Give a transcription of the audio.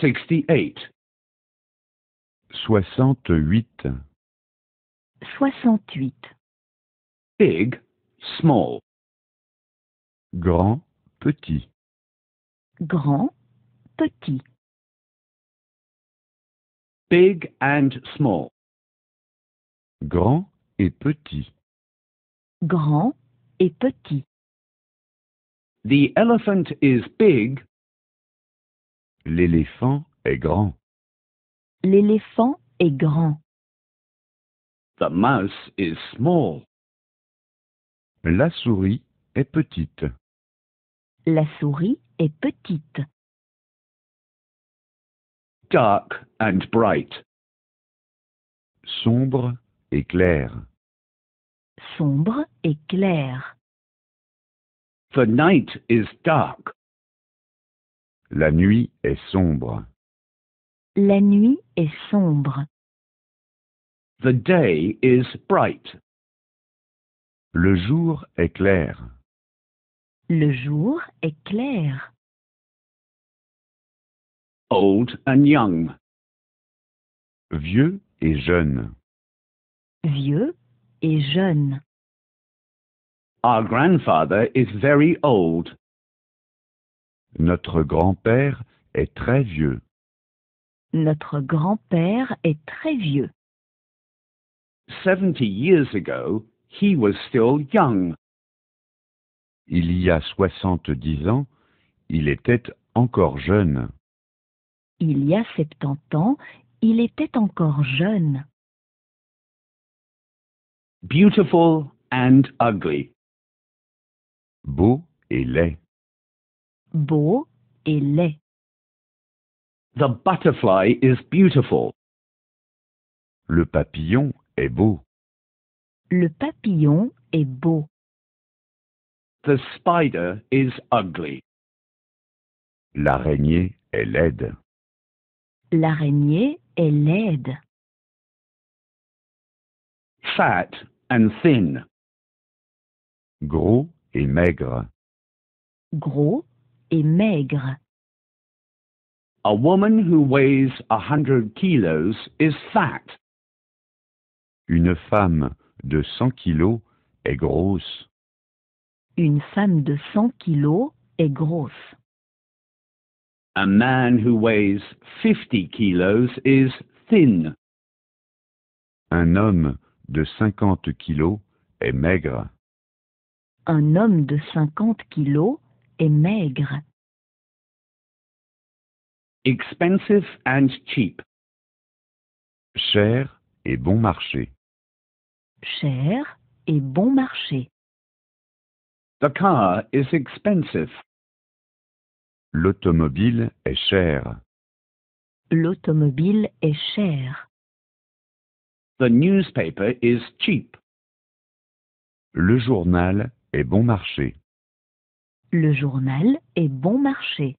68. Soixante-huit. soixante-huit, Big, small. Grand, petit. grand, petit, Big and small. Grand et petit. grand et petit. The elephant is big. L'éléphant est grand. L'éléphant est grand. The mouse is small. La souris est petite. La souris est petite. Dark and bright. Sombre et clair. Sombre et clair. The night is dark. La nuit est sombre. La nuit est sombre. The day is bright. Le jour est clair. Le jour est clair. Old and young. Vieux et jeune. Vieux et jeune. Our grandfather is very old. Notre grand-père est très vieux. Notre grand-père est très vieux. Seventy years ago, he was still young. Il y a soixante-dix ans, il était encore jeune. Il y a 70 ans, il était encore jeune. Beautiful and ugly. Beau et laid. Beau et laid. The butterfly is beautiful. Le papillon est beau. Le papillon est beau. The spider is ugly. L'araignée est laide. L'araignée est laide. Fat and thin. Gros et maigre. Gros et maigre. A woman who weighs a hundred kilos is fat. Une femme de 100 kilos est grosse. Une femme de 100 kilos est grosse. A man who weighs 50 kilos is thin. Un homme de 50 kilos est maigre. Un homme de 50 kilos est maigre. Expensive and cheap. Cher et bon marché. Cher et bon marché. The car is expensive. L'automobile est cher. L'automobile est chère. The newspaper is cheap. Le journal est bon marché. Le journal est bon marché.